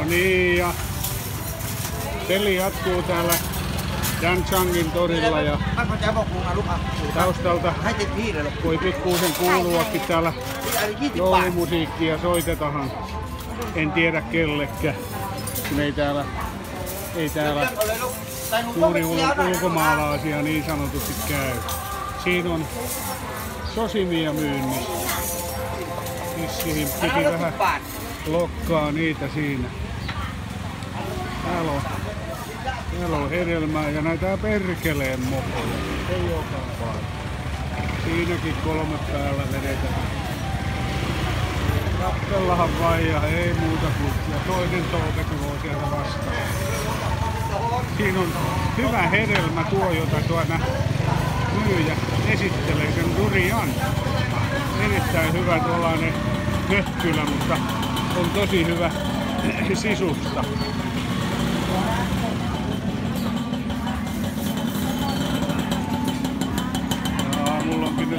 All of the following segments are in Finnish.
No niin, ja peli jatkuu täällä Danchangin torilla ja taustalta voi pikkuisen kuuluakin täällä joulumusiikkia soitetaan. En tiedä kellekään, kun ei täällä, ei täällä này. ulkomaalaisia niin sanotusti käy. Siinä on sosimia myynnissä. Vissiin piti vähän lokkaa niitä siinä. Täällä on, täällä on hedelmää ja näitä perkeleen mopoja. Ei joka paikka. Siinäkin kolme päällä vedetään. Kappellahan vai ja ei muuta kuin ja toinen touke tulee sieltä vastaan. Siinä on hyvä hedelmä tuo, jota tuona myyjä esittelee sen durian. Erittäin hyvä tuollainen hökkylä, mutta on tosi hyvä sisusta.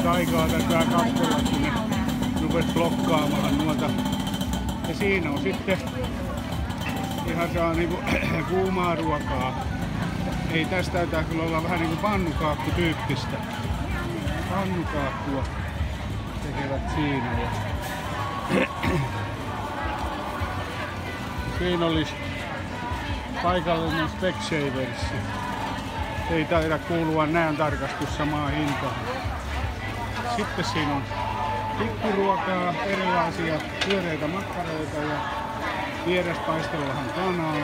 Nyt aikaa tätä katsella, kun ne rupes blokkaamaan noita. Ja siinä on sitten ihan saa niinku kuumaa ruokaa. Ei tästä taitaa kyllä olla vähän niinku pannukaakku tyyppistä. Pannukaakkua tekevät siinä. Ja siinä olisi paikallinen Specshaversi. Ei taida kuulua näin tarkastus samaan hintaan. Sitten siinä on pikkuruokaa, erilaisia pyöreitä makkaroita ja vieressä paistellahan kanaa.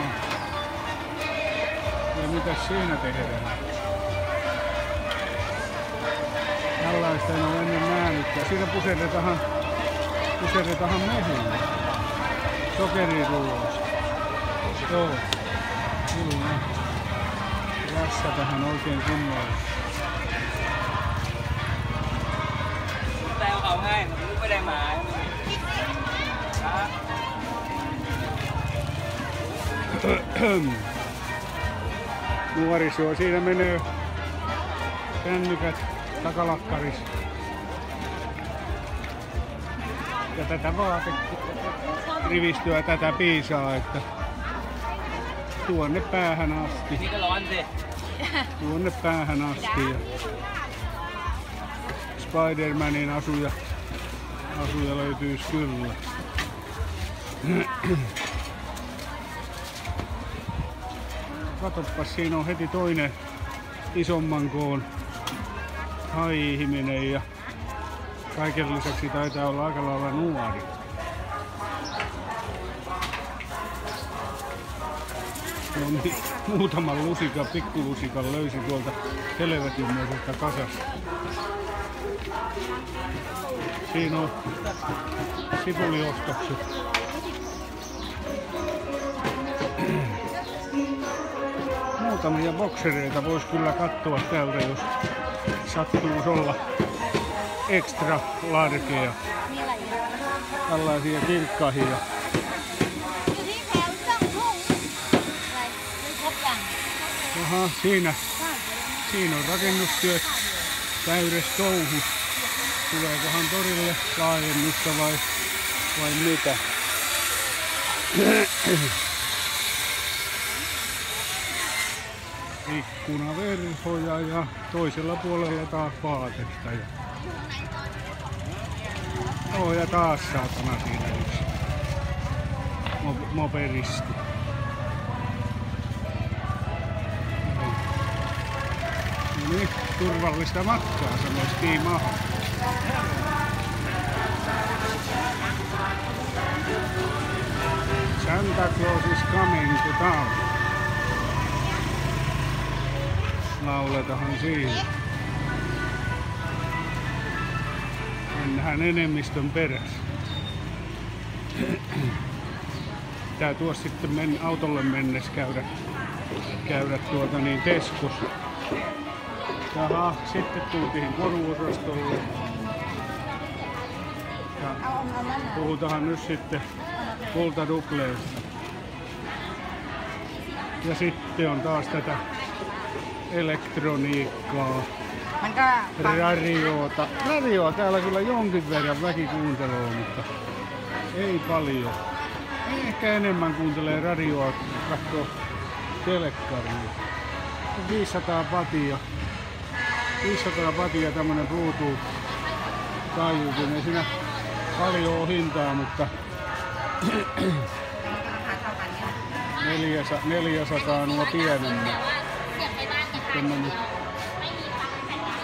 Ja mitä siinä tehdään? Tällaista en ole ennen nähnytkään. Siinä puserretaan, puserretaan mehuja. Sokeriruoasta. Joo. Kyllä. Tässä tähän oikein kunnolla. Tao cầu hai mà cũng phải đem lại đó Nuoriso, siinä menee kännykät takalakkarissa. Ja tätä vaate rivistyä tätä piisaa, että tuonne päähän asti, tuonne päähän asti. Ja Spider-Manin asuja, asuja löytyisi kyllä. Katoppas, siinä on heti toinen isomman koon haihiminen ja kaiken lisäksi taitaa olla aika lailla nuori. No, niin, muutaman lusikan, pikkulusikan löysi tuolta helvetinmoisesta kasasta. Siinä on sipuliostokset. Muutamia boksereita voisi kyllä katsoa täältä, jos sattuu olla extra larkeja. Tällaisia kirkkahia. Aha, siinä, siinä on rakennustyöt täydessä touhussa. Tuleekohan torille laajennusta vai, vai mitä? Ikkunaverhoja ja toisella puolella taas vaatetta. Ja... Oh, ja taas saatana siinä yksi Mo- moperisti. No niin, turvallista matkaa, sanoisi Aho. Santa Claus is coming to town. Lauletahan siinä. Mennään enemmistön perässä. Tää tuossa sitten men, autolle mennessä käydä, käydä tuota niin Teskus. Jaha, sitten tultiin koruosastolle. Puhutaan nyt sitten kultadupleista. Ja sitten on taas tätä elektroniikkaa, radiota. Radioa täällä kyllä jonkin verran väki kuuntelee, mutta ei paljon. Ehkä enemmän kuuntelee radioa, katsoo telekkaria. 500 watia. 500 watia tämmönen Bluetooth taajuutin. Ei siinä paljon hintaa, mutta 400, 400 nuo pienemmät. En mä nyt,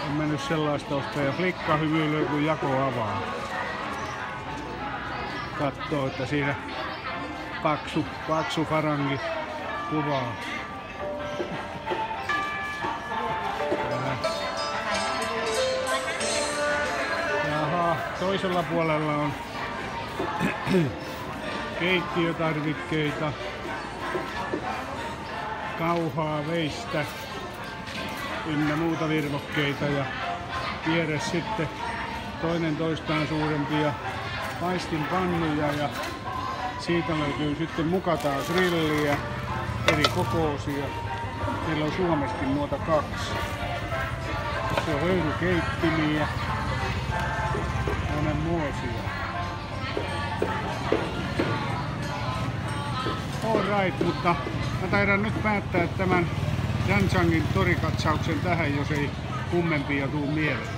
en mä nyt sellaista osta. Ja flikka hymyilee kun jako avaa. Katsoo, että siinä paksu, paksu farangi kuvaa. Toisella puolella on keittiötarvikkeita, kauhaa, veistä ynnä muuta virvokkeita ja vieressä sitten toinen toistaan suurempia paistinpannuja ja siitä löytyy sitten mukataan grilliä, eri kokoisia. Meillä on Suomessakin nuota kaksi. Se on höyrykeittimiä, monenmoisia. Alright, mutta mä taidan nyt päättää tämän Dansangin torikatsauksen tähän, jos ei kummempia tuu mieleen.